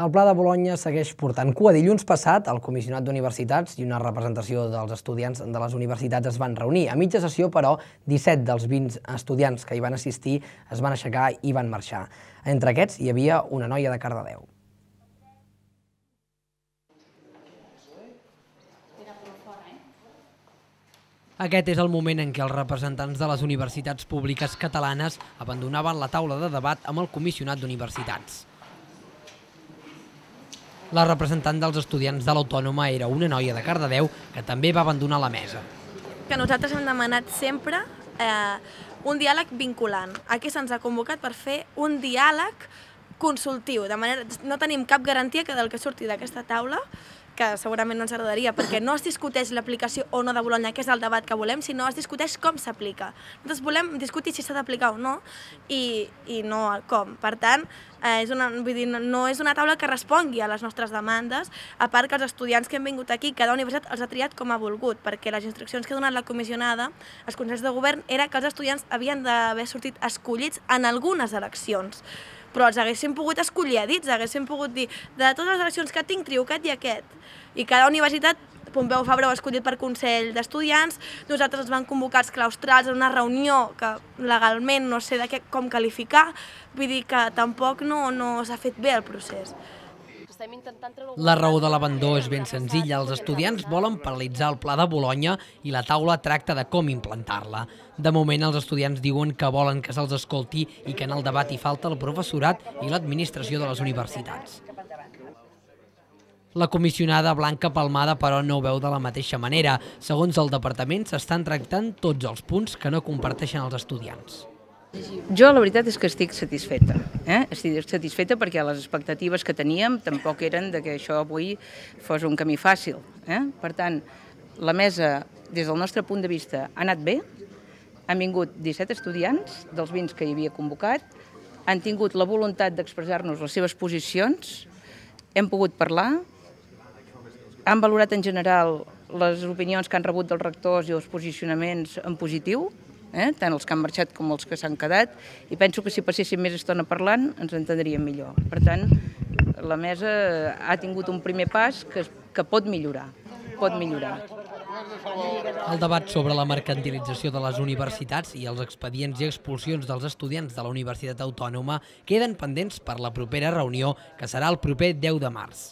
El Pla de Bologna segueix portant cua. Dilluns passat, el comissionat d'universitats i una representació dels estudiants de les universitats es van reunir. A mitja sessió, però, 17 dels 20 estudiants que hi van assistir es van aixecar i van marxar. Entre aquests hi havia una noia de Cardedeu. Aquest és el moment en què els representants de les universitats públiques catalanes abandonaven la taula de debat amb el comissionat d'universitats. La representant dels estudiants de l'Autònoma era una noia de Cardedeu que també va abandonar la mesa. Que nosaltres hem demanat sempre eh, un diàleg vinculant. Aquí se'ns ha convocat per fer un diàleg consultiu, de manera no tenim cap garantia que del que surti d'aquesta taula que segurament no ens agradaria, perquè no es discuteix l'aplicació o no de Bologna, que és el debat que volem, sinó es discuteix com s'aplica. Nosaltres volem discutir si s'ha d'aplicar o no i, i no com. Per tant, eh, és una, vull dir, no és una taula que respongui a les nostres demandes, a part que els estudiants que han vingut aquí, cada universitat els ha triat com ha volgut, perquè les instruccions que ha donat la comissionada, els consells de govern, era que els estudiants havien d'haver sortit escollits en algunes eleccions però els haguéssim pogut escollir a dits, haguéssim pogut dir de totes les eleccions que tinc, trio aquest i aquest. I cada universitat Pompeu Fabra ha escollit per Consell d'Estudiants, nosaltres ens van convocar els claustrals a una reunió que legalment no sé de què, com qualificar, vull dir que tampoc no, no s'ha fet bé el procés. La raó de l'abandó és ben senzilla. Els estudiants volen paralitzar el pla de Bologna i la taula tracta de com implantar-la. De moment, els estudiants diuen que volen que se'ls escolti i que en el debat hi falta el professorat i l'administració de les universitats. La comissionada Blanca Palmada, però, no ho veu de la mateixa manera. Segons el departament, s'estan tractant tots els punts que no comparteixen els estudiants. Jo la veritat és que estic satisfeta. Eh? Estic satisfeta perquè les expectatives que teníem tampoc eren de que això avui fos un camí fàcil. Eh? Per tant, la mesa, des del nostre punt de vista, ha anat bé. Han vingut 17 estudiants, dels 20 que hi havia convocat, han tingut la voluntat d'expressar-nos les seves posicions, hem pogut parlar, han valorat en general les opinions que han rebut dels rectors i els posicionaments en positiu, eh? tant els que han marxat com els que s'han quedat, i penso que si passéssim més estona parlant ens entendríem millor. Per tant, la mesa ha tingut un primer pas que, que pot millorar, pot millorar. El debat sobre la mercantilització de les universitats i els expedients i expulsions dels estudiants de la Universitat Autònoma queden pendents per la propera reunió, que serà el proper 10 de març.